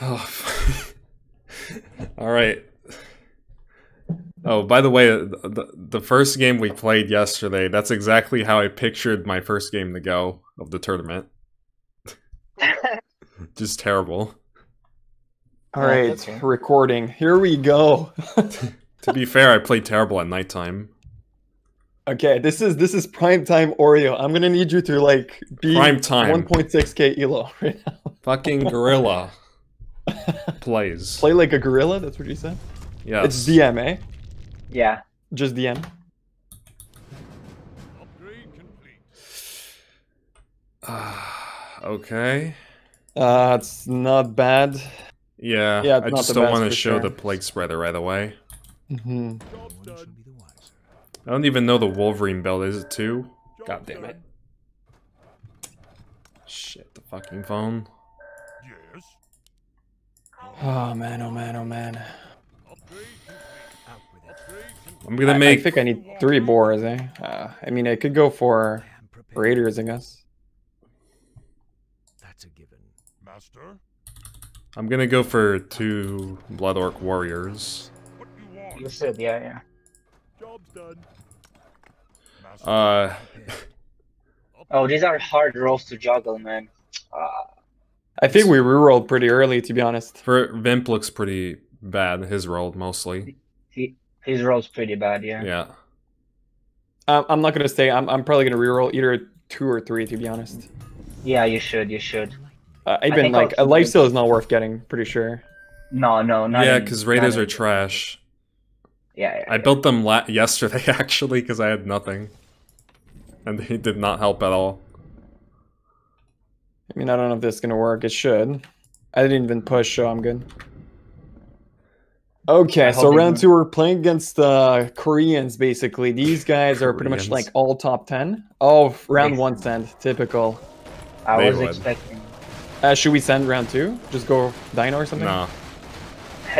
Oh, all right. Oh, by the way, the, the first game we played yesterday, that's exactly how I pictured my first game to go of the tournament. Just terrible. All right, Oh, right, okay. recording. Here we go. To be fair, I played terrible at nighttime. okay, this is this is prime time Oreo. I'm gonna need you to like be Prime time. 1.6k elo right now. Fucking gorilla plays. Play like a gorilla. That's what you said. Yeah. It's DM, eh? Yeah. Just DM. Ah, okay. Uh, it's not bad. Yeah. Yeah, I just don't want to show sure. the plague spreader right away. hmm I don't even know the Wolverine belt, Is it two? God damn it. Shit, the fucking phone. Oh man, oh man, oh man. I'm gonna I, make. I think I need three boars, eh? Uh, I mean, I could go for raiders, I guess. That's a given. Master, I'm gonna go for two Blood Orc warriors. what you want? You should, yeah, yeah. Job's done. Master, Uh, Oh, these are hard rolls to juggle, man. Uh, I think we rerolled pretty early, to be honest. for Vimp looks pretty bad. His roll mostly. he, his roll's pretty bad, yeah. Yeah. Um, I'm not gonna stay. I'm, I'm probably gonna reroll either two or three, to be honest. Yeah, you should, you should. Uh, even think I'll like a life lifesteal is not worth getting. Pretty sure. No, no, not yeah, because raiders are trash. Yeah, yeah, I yeah. built them la- yesterday actually because I had nothing, and they did not help at all. I mean, I don't know if this is gonna work. It should. I didn't even push, so I'm good. Okay, so round two, we're playing against uh, Koreans. Basically, these guys are pretty much like all top ten. Oh, round Nice. one send, typical. I was would. expecting. Uh, should we send round two? Just go Dino or something? Nah.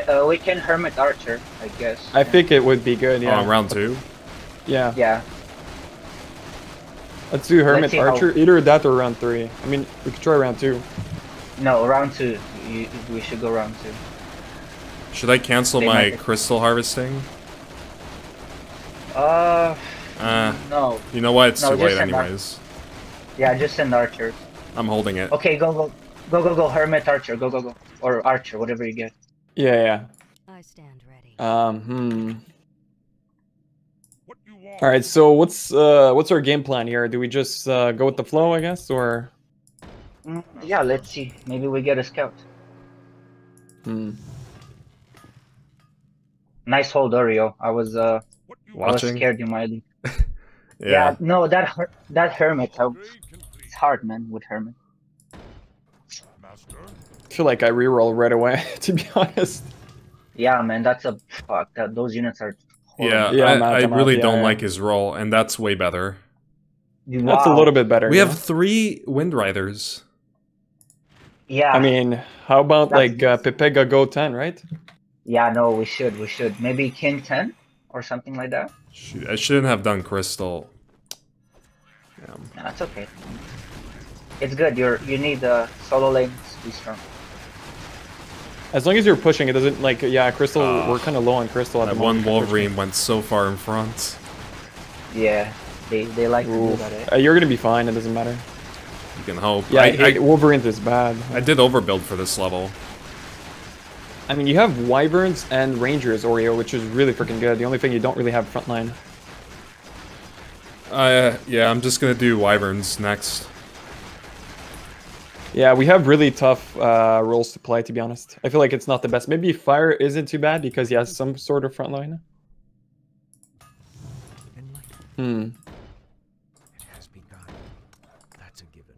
Uh, we can Hermit Archer, I guess. I think it would be good. Yeah. Oh, round two. yeah. Yeah. Let's do Hermit see how- Archer. Either that or round three. I mean, we could try round two. No, round two. You, we should go round two. Should I cancel They my crystal harvesting? Uh, Uh, no. you know what? It's No, too late send that. anyways. Yeah, just send Archer. I'm holding it. Okay, go, go. Go, go, go. Hermit Archer. Go, go, go. Or Archer, whatever you get. Yeah, yeah. I stand ready. Um, hmm. What you want? All right. So what's uh what's our game plan here? Do we just uh, go with the flow, I guess, or? Mm, yeah, let's see. Maybe we get a scout. Hmm. Nice hold, Oreo. I was, uh, What I was scared you might. Yeah. Yeah, no, that her- that Hermit, how Upgrade complete. it's hard, man, with Hermit. Master, I feel like I reroll right away. To be honest. Yeah, man, that's a fuck. That those units are. Yeah, Yeah, I, I'm out, I I'm out, really yeah, don't yeah. like his role, and that's way better. horrible. That's a little bit better. We yeah? have three Wind Riders. Yeah. I mean, how about That's- like uh, Pepega Go 10, right? Yeah, no, we should. We should. Maybe King ten or something like that. Shoot, I shouldn't have done crystal. Damn. No, it's okay. It's good. You're you need the solo lanes to be strong. As long as you're pushing, it doesn't like yeah. Crystal, Ah. we're kind of low on Crystal at That the one. Wolverine went so far in front. Yeah, they they like to do that. Eh? Uh, you're gonna be fine. It doesn't matter. You can hope. Yeah, I, I, hate I, Wolverines is bad. I did overbuild for this level. I mean, you have Wyverns and Rangers, Oreo, which is really freaking good. The only thing you don't really have frontline. Uh, yeah, I'm just gonna do Wyverns next. Yeah, we have really tough uh, roles to play, to be honest. I feel like it's not the best. Maybe Fire isn't too bad because he has some sort of frontline. Enlightenment Hmm. has begun. That's a given.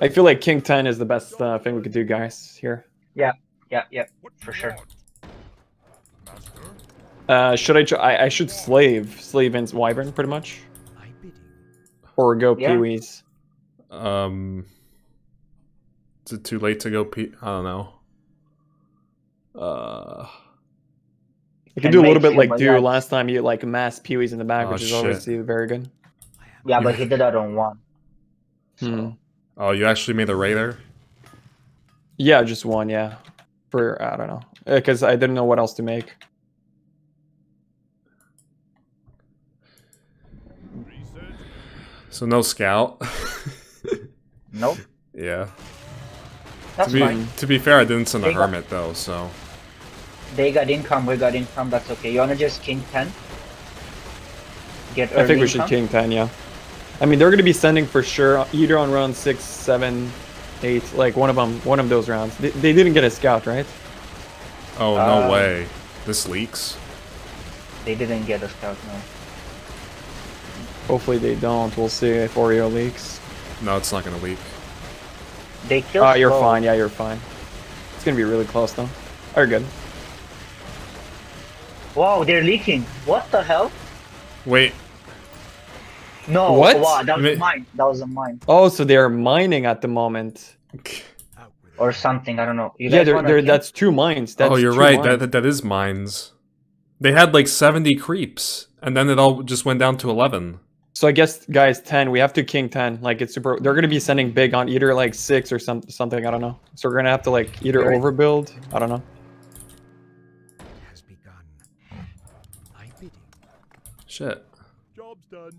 I feel like King 10 is the best uh, thing we could do, guys, here. Yeah, yeah. yeah, for sure. Uh, should I, I I should slave slave in Wyvern pretty much, or go Yeah. Peewees. Um, is it too late to go? Pe- I don't know. Uh, You Can can do a little bit like do yeah. last time. You like mass Peewees in the back, Oh, which is shit. obviously very good. Yeah, but he did that on one. Hmm. oh, you actually made a raider. Yeah, just one. Yeah, for I don't know, because I didn't know what else to make. So no scout. Nope. yeah. That's To be, fine. to be fair, I didn't send a They got- hermit though, so They got income, we got income, that's okay. You wanna just king 10? Get I think early we should king ten. Yeah. I mean, they're going to be sending for sure either on round six, seven, eight, like one of them, one of those rounds. They, they didn't get a scout, right? Oh no Um, way. This leaks. They didn't get a scout, no. Hopefully they don't. We'll see if Oreo leaks. No, it's not gonna leak. They killed Ah, you're Slow. fine. Yeah, you're fine. It's gonna be really close though. Are you good. Wow, they're leaking. What the hell? Wait, No, What? wow, that was Wait. mine. That was a mine. Oh, so they're mining at the moment. Out with it. Or something, I don't know. You yeah, guys they're, they're, that's two mines. That's oh, you're two right. mines. That, that that is mines. They had like 70 creeps, and then it all just went down to 11. So I guess guys, ten. We have to king ten. Like it's super. They're gonna be sending big on either like six or some something. I don't know. So we're gonna have to like either Right. overbuild. I don't know. has begun. My bidding. Shit. Job's done.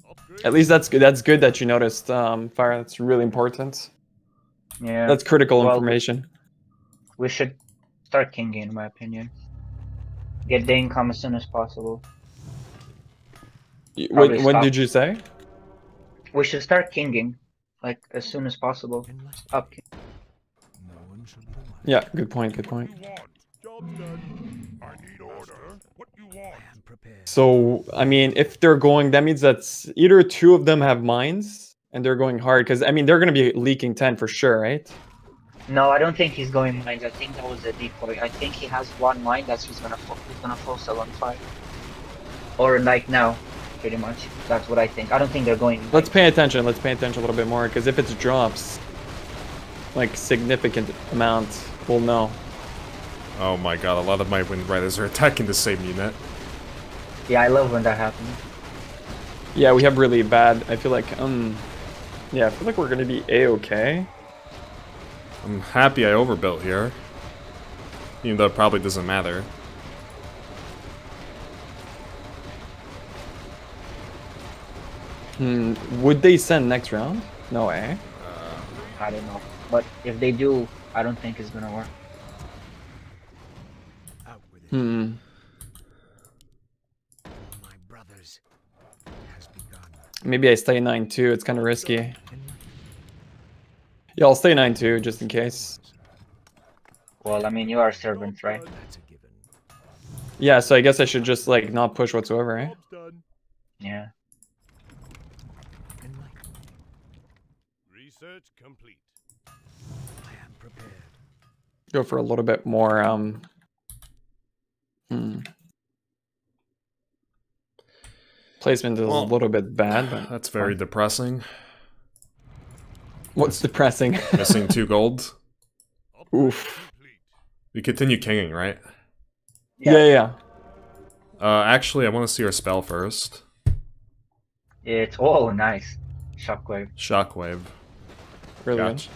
At least that's good. That's good that you noticed. Um, fire. That's really important. Yeah, That's critical Well, information. we should start kinging, in my opinion. Get the income as soon as possible. Y- probably When, when did you say? We should start kinging, like, as soon as possible. Up. No one shall be the one. Yeah. Good point. Good point. you want? Job's done. I need order. What you want? I. So I mean, if they're going, that means that's either two of them have mines and they're going hard because I mean they're gonna be leaking ten for sure, right? No, I don't think he's going mines. I think that was a decoy. I think he has one mine that's just gonna fo- he's gonna full sell on fire. Or like now, pretty much. That's what I think. I don't think they're going. Let's pay attention. Let's pay attention a little bit more because if it drops, like significant amount, we'll know. Oh my god, a lot of my wind riders are attacking the same unit. Yeah, I love when that happens. Yeah, we have really bad. I feel like um, yeah, I feel like we're gonna be a okay. I'm happy I overbuilt here. Even though it probably doesn't matter. Hmm, would they send next round? No way. I don't know. But if they do, I don't think it's gonna work. Out with it. Hmm. My brothers has begun. Maybe I stay nine two. It's kind of risky. Yeah, I'll stay nine two just in case. Well, I mean, you are servants, right? That's a given. Yeah, so I guess I should just like not push whatsoever, right? Yeah. Research complete. I am prepared. Go for a little bit more. Um. Hmm. Placement is Well, a little bit bad, but That's very depressing. what's depressing? Missing two golds? Oof. We continue kinging, right? yeah, yeah. Uh, actually, I want to see our spell first. It's oh nice. Shockwave. Shockwave. Really good. Gotcha.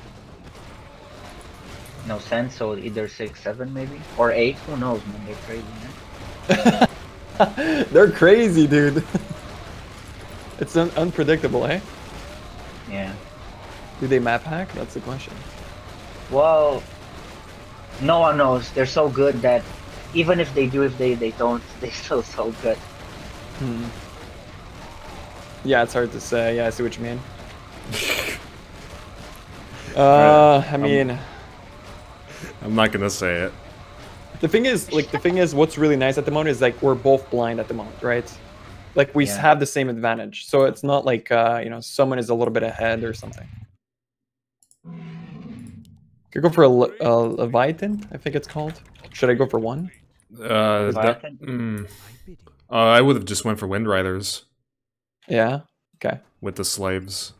No sense. So either six, seven, maybe, or eight. Who knows, man? They're crazy, man. They're crazy, dude. it's un- unpredictable, eh? Yeah. Do they map hack? That's the question. Well, no one knows. They're so good that even if they do, if they they don't, they still so good. Hmm. Yeah, it's hard to say. Yeah, I see what you mean. Uh, I mean, I'm not gonna say it. the thing is, like, the thing is, what's really nice at the moment is like we're both blind at the moment, right? Like we Yeah. have the same advantage, so it's not like uh, you know someone is a little bit ahead or something. Could go for a, Le- a Leviathan, I think it's called. Should I go for one? Uh, that, mm, uh, I would have just went for wind riders Yeah. Okay. with the slaves.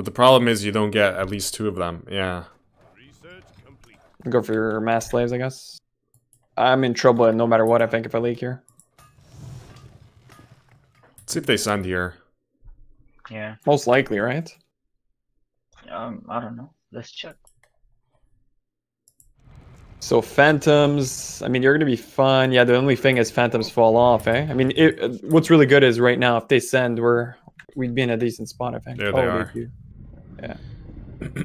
But the problem is you don't get at least two of them. Yeah. Go for your mass slaves, I guess. I'm in trouble and no matter what. I think if I leak here, Let's see if they send here. Yeah. most likely, right? Um, I don't know. Let's check. So phantoms. I mean, you're gonna be fine. Yeah, the only thing is phantoms fall off, eh? I mean, it, what's really good is right now if they send, we're we'd be in a decent spot, I think. There they Oh, are. Do. Yeah.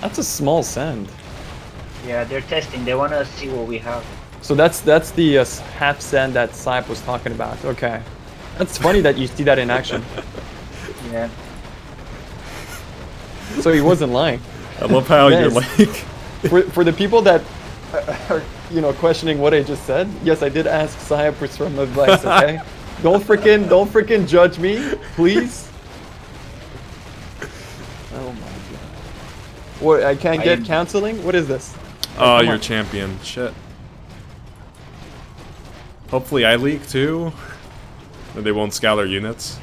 That's a small send. Yeah, they're testing. They want to see what we have. So that's that's the uh, half send that Sype was talking about. Okay, that's funny that you see that in action. Yeah. So he wasn't lying. I love how you're like. For for the people that uh, are you know questioning what I just said, yes, I did ask Sype for some advice. Okay, don't freaking don't freaking judge me, please. Oh my god. What? I can't I get am- counseling. What is this? Oh, come you're on. champion. Shit. Hopefully I leak too. And they won't scout our units.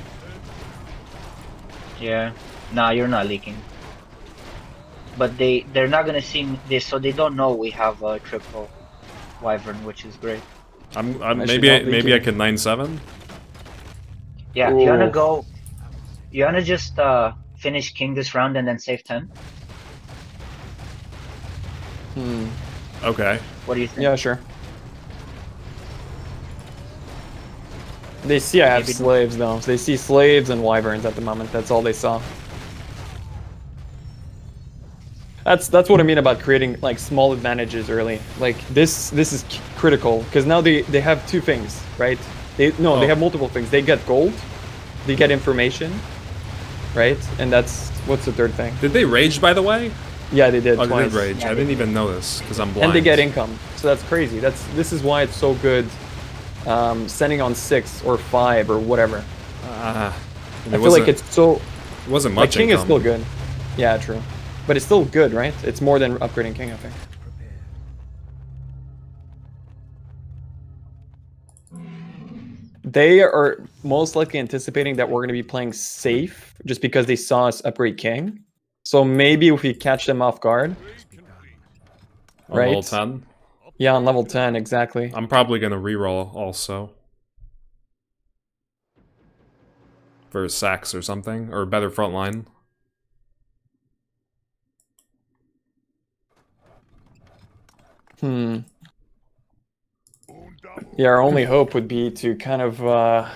Yeah. Nah, you're not leaking. But they they're not gonna see this, so they don't know we have a triple wyvern, which is great. I'm, I'm I maybe I, not maybe I it. could nine seven. Yeah, you wanna go? You wanna just uh finish king this round and then save ten? Hmm. Okay. What do you think? Yeah, sure. They see I have Maybe- slaves though. They see slaves and wyverns at the moment. That's all they saw. That's that's what I mean about creating like small advantages early. Like this this is k- critical because now they they have two things, right? They no, they Oh. have multiple things. They get gold, they get information, right? And that's what's the third thing? Did they rage by the way? Yeah, they did Oh, they did rage. Yeah, I didn't even know this because I'm blind. and they get income. So that's crazy. That's this is why it's so good. Um, sending on six or five or whatever. Ah. And I feel like it's so. it wasn't Like much king is still good. Yeah, true. But it's still good, right? It's more than upgrading king, I think. They are most likely anticipating that we're going to be playing safe just because they saw us upgrade king. So maybe if we catch them off guard, On level 10. yeah, on level 10, exactly. I'm probably gonna reroll also. For sacks or something, or better front line. Hmm. Yeah, our only hope would be to kind of uh,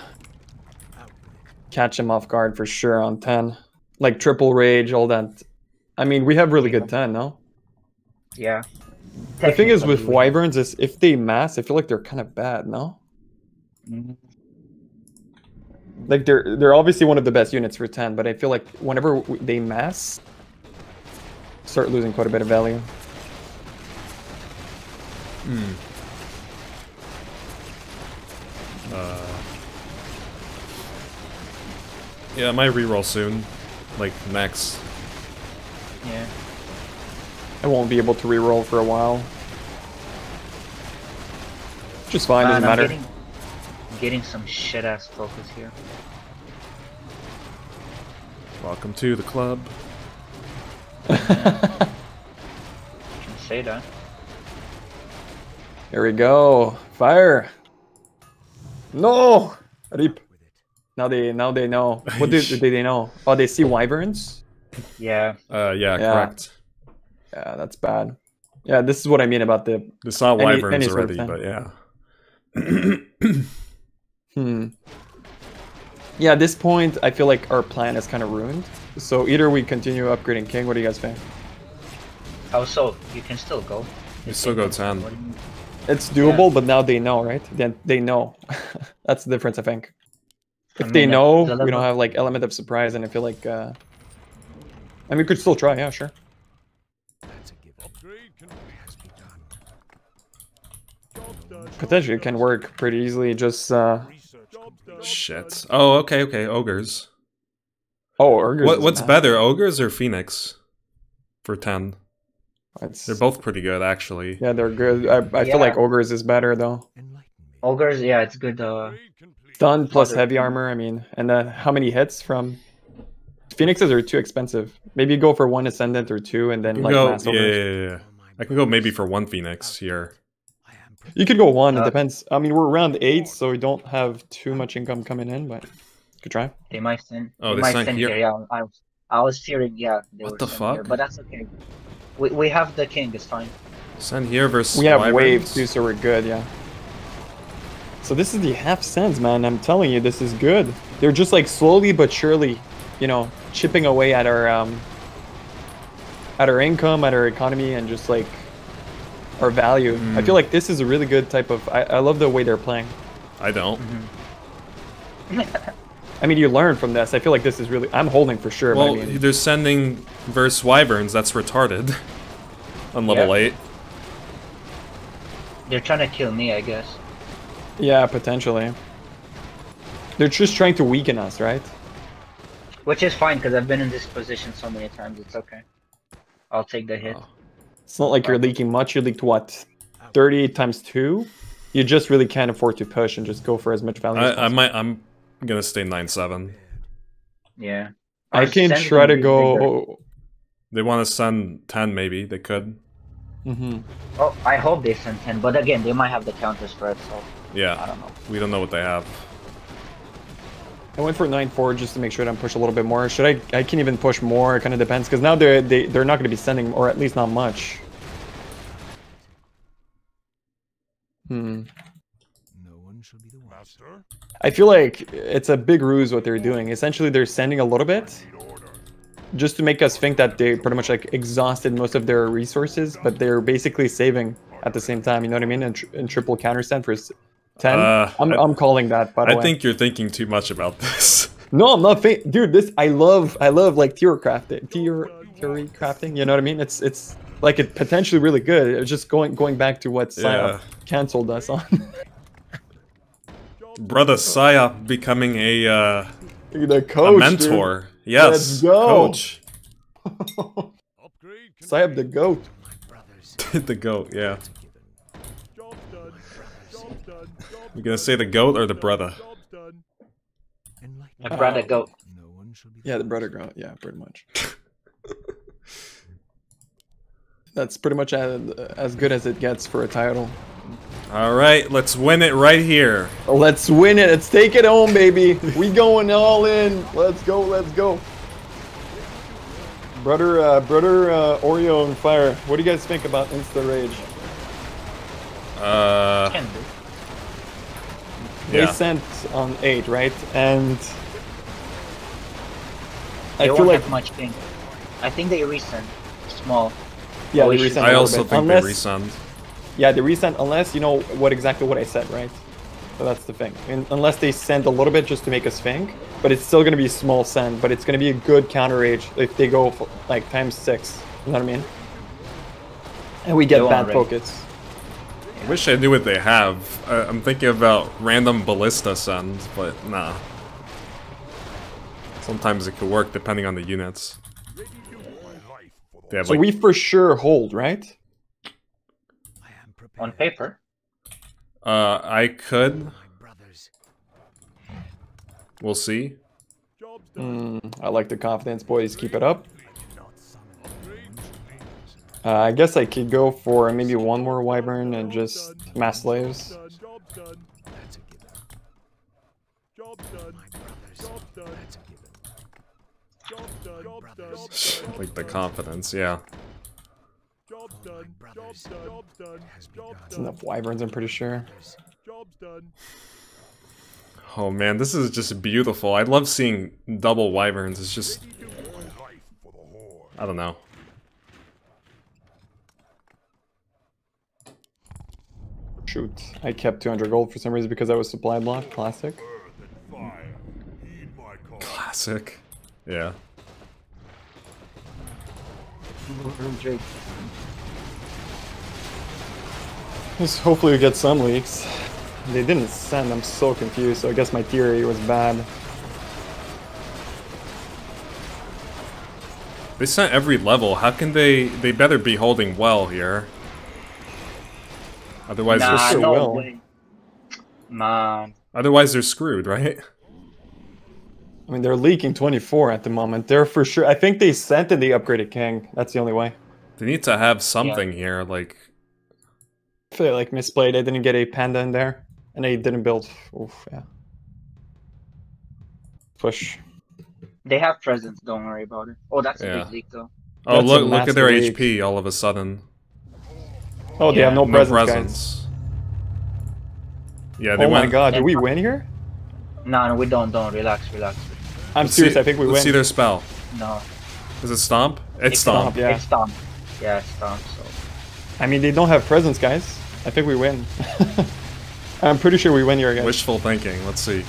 catch him off guard for sure on 10. Like triple rage, all that. I mean, we have really good 10, no? Yeah. The thing is with wyverns is if they mass, I feel like they're kind of bad, no? Mhm. Like they're they're obviously one of the best units for 10, but I feel like whenever they mass, start losing quite a bit of value. Hmm. Yeah, I might reroll soon. Like next. Yeah. I won't be able to reroll for a while. Which is fine, Man, doesn't I'm matter. getting, getting some shit ass focus here. Welcome to the club. You can say that. Here we go. Fire. No. Rip. Now they now they know. What do, do they know? Oh, they see wyverns. Yeah. Uh, yeah, Yeah. correct. Yeah, that's bad. Yeah, this is what I mean about the It's not Any- wyverns any sort of already, but yeah. Hmm. Yeah, at this point, I feel like our plan is kind of ruined. So either we continue upgrading king. What do you guys think? Oh, so you can still go. You still go 10. What do you- It's doable, but now they know, right? Then they know. That's the difference, I think. If I they mean, know, we don't have like element of surprise, and I feel like. uh I mean, we could still try. Yeah, sure. That's a given. Upgrade complete. Has begun. Job done. Potentially, it can work pretty easily. Just uh Research Job done. Shit. Oh, okay, okay. Ogres. oh, ogres. What is what's bad. better, ogres or phoenix? For ten, It's- they're both pretty good actually. Yeah, they're good. I, I Yeah. feel like ogres is better though. Ogres, yeah, it's good. Uh, Upgrade complete. Stun plus Other- heavy armor. I mean, and then how many hits from? Phoenixes are too expensive. Maybe go for one ascendant or two, and then like go, mass yeah, yeah, yeah, yeah. I can go maybe for one phoenix here. You could go one. it Uh, depends. I mean, we're around eight, so we don't have too much income coming in, but could try. they might send. Oh, they might send here. here. Yeah, I'll, I'll, was fearing, yeah. They What the sending here, fuck? but that's okay. We we have the king. It's fine. Send here versus We have Wyverns. waves too, so we're good, yeah. So this is the half cents, man. I'm telling you, this is good. They're just like slowly but surely, you know, chipping away at our um at our income, at our economy, and just like our value. I Mm. feel like this is a really good type of. I, I love the way they're playing. I don't. I mean, you learn from this. I feel like this is really. I'm holding for sure. Well, I mean, they're sending verse Wyverns. That's retarded. On level Yeah. eight. They're trying to kill me, I guess. Yeah, potentially. They're just trying to weaken us, right? Which is fine because I've been in this position so many times. It's okay. I'll take the hit. Oh. It's not like you're leaking much. You leaked what, 30 times two? You just really can't afford to push and just go for as much value. as I, I might. I'm gonna stay nine seven. Yeah. I Or can send try them to bigger. go. They want to send ten. Maybe they could. hmm Oh, I hope they send 10, but again, they might have the counters for it, so I don't know. We don't know what they have. I went for 9-4 just to make sure that I'm push a little bit more. Should I? I can even push more. It kind of depends because now they're they, they're not going to be sending, or at least not much. Hmm. No one shall be the wiser. Master, I feel like it's a big ruse what they're doing. Essentially, they're sending a little bit just to make us think that they pretty much like exhausted most of their resources, but they're basically saving at the same time. You know what I mean? And, tr- and triple counter send for s- ten. Uh, I'm, I- I'm calling that. By the I way, think you're thinking too much about this. no, I'm not. Dude, this I love. I love like tier crafting, tier theory crafting. You know what I mean? It's it's like it potentially really good. It's just going going back to what Saya Yeah. canceled us on. Brother Saya becoming a uh, the a coach, mentor. Yes, Let's go. coach. Upgrade Sayab the goat. The goat. Yeah. it's a given. Job's done. Job's done. Job's You gonna say the goat or the brother? Job's done. Enlighten My brother goat. No one shall be Yeah, the brother goat. Yeah, pretty much. That's pretty much as, as good as it gets for a title. All right, let's win it right here. Let's win it. Let's take it home, baby. We going all in. Let's go. Let's go. Brother, uh, brother, uh, Oreo and Fire. What do you guys think about Insta Rage? Uh, Can. They yeah. sent on eight, right? And They I feel won't like have much ping. I think they resend small. yeah, Oh, they we should- resent a I little also bit. think unless, they resend. Yeah, they resent unless you know what exactly what I said, right? So that's the thing. And unless they send a little bit just to make us think, but it's still gonna be small send, but it's gonna be a good counter rage if they go for, like times six. You know what I mean? And we get won't bad rage. focus. I wish I knew what they have. I, I'm thinking about random ballista send, but nah. Sometimes it could work depending on the units. Ready to give my life for the They have So like we for sure hold, right? I am. On paper. uh, I could. We'll see. job's. Mm, I like the confidence, boys. Keep it up. Uh, I guess I could go for maybe one more wyvern and just mass slaves. Job's done. Job's done. That's a given. Job's done. My brothers, Job's done. that's a given. Job's done. Job's done. Brothers. Job's like the confidence, yeah. Done. Done. Done. It's enough wyverns, I'm pretty sure. Brothers, Job's done. Oh man, this is just beautiful. I love seeing double wyverns. It's just Ready to give my life for the horde. I don't know. Shoot, I kept 200 gold for some reason because I was supply block. Classic. Earth and fire. Heed my call. Classic. Yeah. Just hopefully we get some leaks. They didn't send, I'm so confused, so I guess my theory was bad. They sent every level. How can they? They better be holding well here. Otherwise, Nah, they're no will. way. Man. otherwise they're screwed, right? I mean, they're leaking 24 at the moment. They're for sure. I think they sent in the upgraded King. That's the only way. They need to have something here. Like, I feel like misplayed. I didn't get a panda in there, and they didn't build. Oof, yeah. Push. They have presence. Don't worry about it. Oh, that's a big leak though. Oh, That's look! Look at their massive leak. HP all of a sudden. Oh, they Yeah, have no, No presence, presence. Yeah, they Oh my god, do we win here? No, no, we don't. Don't relax, relax. I'm Let's serious. see- I think we Let's win. see their spell. No, Is it stomp? It's, It's stomp. Stomp, yeah. it's stomp. Yeah, it's stomp. So I mean, they don't have presence, guys. I think we win. I'm pretty sure we win here, guys. Wishful thinking. Let's see.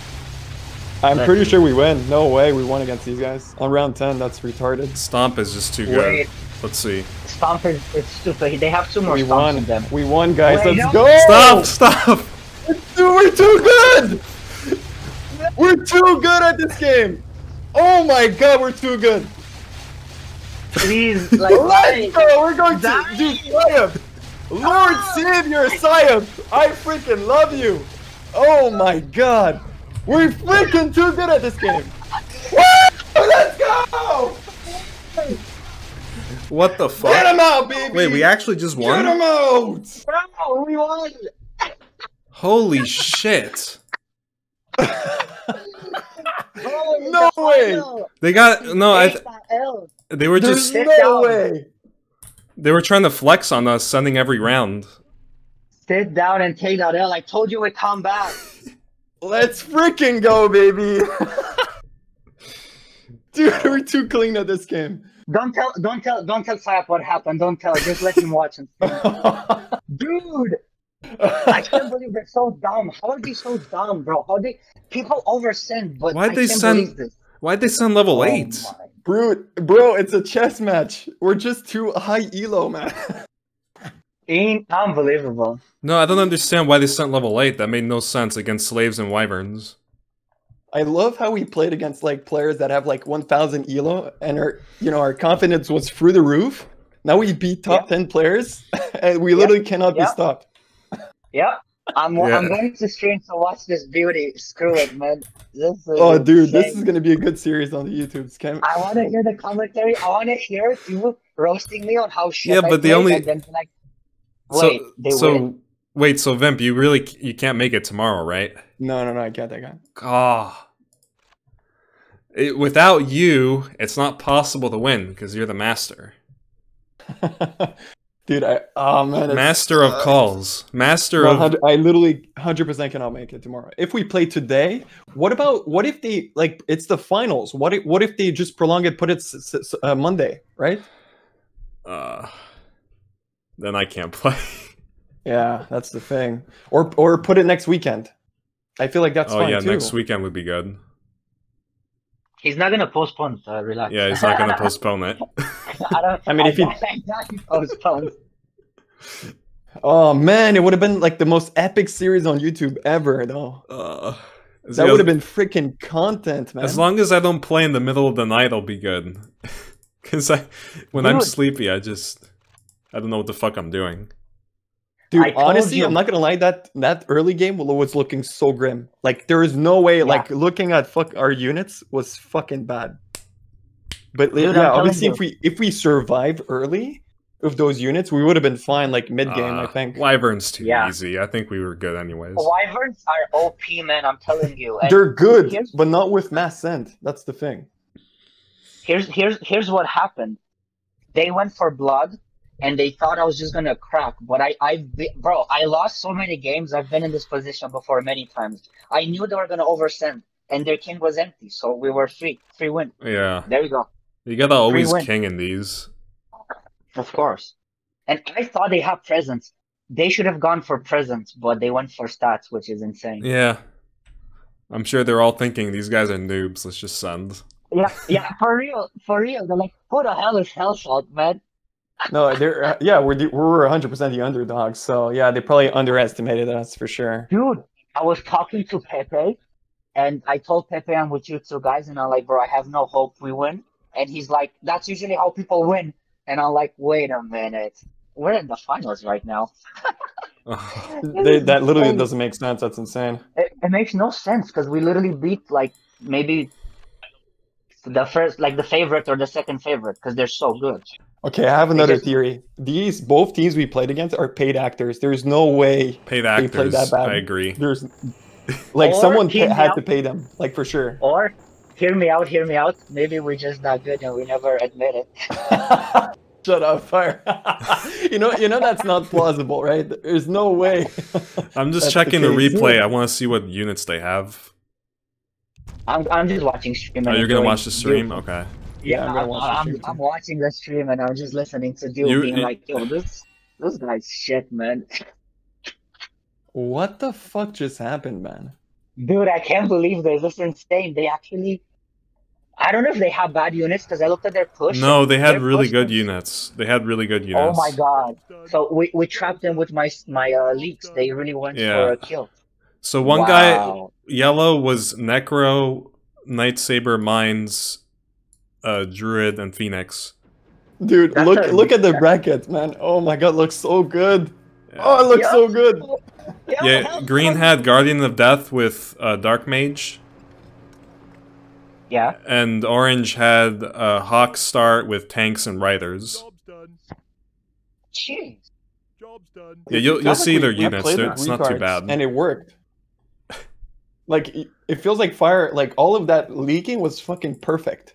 I'm pretty sure we win. No way, we won against these guys on round 10. That's retarded. Stomp is just too good. Wait. Let's see. Stomper's is it's stupid. They have two more We stomps won. in them. We won, guys. Wait, Let's no. go! Stop! Stop! Dude, we're too good! We're too good at this game! Oh my god, we're too good! Please, like, Let's go! We're going to Die. do Sayab! Lord ah! Savior Sayab! I freaking love you! Oh my god! We're freaking too good at this game! Woo! Let's go! What the fuck? Get him out, baby! Wait, we actually just won? Get won? him out! Bro, we won. Holy shit! Oh, No the way. final. They got no. I Take they were There's just Sit no down. way! they were trying to flex on us, sending every round. Sit down and take that L. I told you we come back. Let's freaking go, baby! Dude, we're too clean at this game. Don't tell, don't tell, don't tell Sayap what happened. Don't tell. Just let him watch and Dude, I can't believe they're so dumb. How are they so dumb, bro? How they people oversend, but Why'd I they can't send- this. Why'd they send level Oh eight? bro, bro, it's a chess match. We're just too high elo, man. Ain't unbelievable. No, I don't understand why they sent level eight. That made no sense against slaves and wyverns. I love how we played against like players that have like 1000 elo and our you know our confidence was through the roof. Now we beat top 10 players and we literally cannot Yeah. be stopped. Yep. I'm, I'm going to stream to watch this beauty. Screw it, man. This is Oh dude, this is going to be a good series on the YouTube. Scam. I want to hear the commentary. I want to hear you roasting me on how shit Yeah, I but the only- then like, wait, so they so win. Wait, so Vimp, you really you can't make it tomorrow, right? No, no, no, I can't that guy. Ah. It, without you, it's not possible to win because you're the master. dude, I oh man, Master of calls. Master No, of I literally 100% cannot make it tomorrow. If we play today, what about what if they like it's the finals? What if, what if they just prolong it, put it s- s- uh, Monday, right? uh then I can't play. Yeah, that's the thing. Or or put it next weekend. I feel like that's oh fine yeah, too. next weekend would be good. He's not gonna postpone. So relax. Yeah, he's not gonna postpone it. I don't. I mean, if he- I doubt he postpones. Oh man, it would have been like the most epic series on YouTube ever, though. Uh, That would have been freaking content, man. As long as I don't play in the middle of the night, I'll be good. Cause I, when I'm Dude. sleepy, I just, I don't know what the fuck I'm doing. Dude, I honestly. I'm not gonna lie. That that early game was looking so grim. Like there is no way. Like looking at fuck our units was fucking bad. But Dude, I'm yeah, obviously, you. if we if we survive early with those units, we would have been fine. Like mid game, I Uh, think. Wyvern's too Yeah. easy. I think we were good anyways. Wyverns are OP, man. I'm telling you. And They're good, here's- but not with mass send. That's the thing. here's here's here's what happened. They went for blood, and they thought I was just gonna crack. But I I bro, I lost so many games. I've been in this position before many times. I knew they were gonna oversend, and their king was empty, so we were free, free win. Yeah, There you go. you gotta always king in these. Of course. And I thought they had presents. They should have gone for presents, but they went for stats, which is insane. Yeah, I'm sure they're all thinking these guys are noobs. Let's just send. Yeah, yeah, for real, for real. They're like, who the hell is Hellshot, man? No, they're uh, yeah, we're the, we're 100 percent the underdogs. So yeah, they probably underestimated us for sure. Dude, I was talking to Pepe, and I told Pepe I'm with you two guys, and I'm like, bro, I have no hope we win. And he's like, that's usually how people win. And I'm like, wait a minute. We're in the finals right now. They, that literally doesn't make sense. That's insane. It, it makes no sense because we literally beat like maybe the first, like the favorite or the second favorite because they're so good. Okay, I have another theory. These both teams we played against are paid actors. There's no way Paid they played actors. that bad. I agree. There's like Or someone pa- had up- to pay them, like for sure. Or hear me out, hear me out. Maybe we're just not good and we never admit it. Shut up, fire. you know, you know that's not plausible, right? There's no way. I'm just That's the checking the, replay. I want to see what units they have. I'm, I'm just watching stream. Oh, you're gonna watch the stream? you. Okay. Yeah, Yeah, I'm gonna I'm, watch I'm, I'm watching the stream and I'm just listening to Dio You- being you- like, yo, this this guy's shit, man. What the fuck just happened, man? Dude, I can't believe this. This is insane. They actually. I don't know if they have bad units because I looked at their push. No, they had really good was- units. They had really good units. Oh my god. So we, we trapped them with my my uh, leaks. They really went Yeah. for a kill. So one guy, yellow, was Necro, Night Saber, Mines, uh, Druid, and Phoenix. Dude, That's look a- look at the brackets, man. Oh my god, looks so good. Oh, it looks Yeah. so good. Yeah, green had Guardian of Death with uh, Dark Mage, Yeah. and orange had uh, Hawk Start with tanks and riders. Job's done. Jeez. Job's done. Yeah, you'll, you'll see like their we- we units. They're- It's not too bad. And it worked. Like it- it feels like fire like all of that leaking was fucking perfect.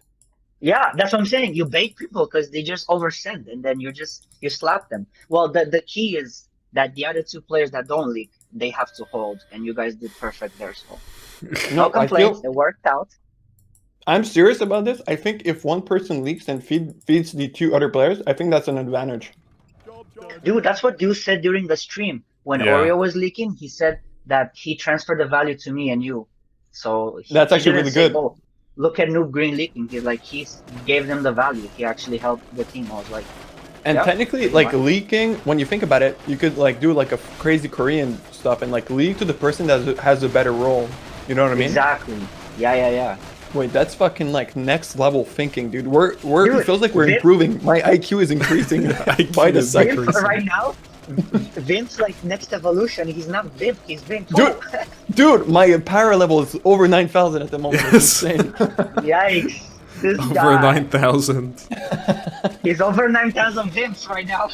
Yeah, that's what I'm saying. You bait people because they just oversend, and then you just you slap them. Well, the the key is that the other two players that don't leak, they have to hold, and you guys did perfect there. So no No, complaints. feel It worked out. I'm serious about this. I think if one person leaks and feed, feeds the two other players, I think that's an advantage. Dude, that's what Deuce said during the stream. When Yeah. Oreo was leaking, he said that he transferred the value to me and you. So he, That's actually didn't really good. "Oh, look at Noob Green leaking. He's like he gave them the value. He actually helped the team. I was like, And Yep. technically, like Right. leaking, when you think about it, you could like do like a crazy Korean stuff and like leak to the person that has a better role. You know what I mean? exactly. Yeah, yeah, yeah. Wait, that's fucking like next level thinking, dude. We're we're it feels like we're improving. My IQ is increasing IQ by the is second. right now, Vimp's like next evolution. He's not Vimp. He's Vimp. Dude. Dude, my power level is over nine thousand at the moment. Yes. insane. Yikes! This Over 9,000. He's over nine thousand Vimps right now.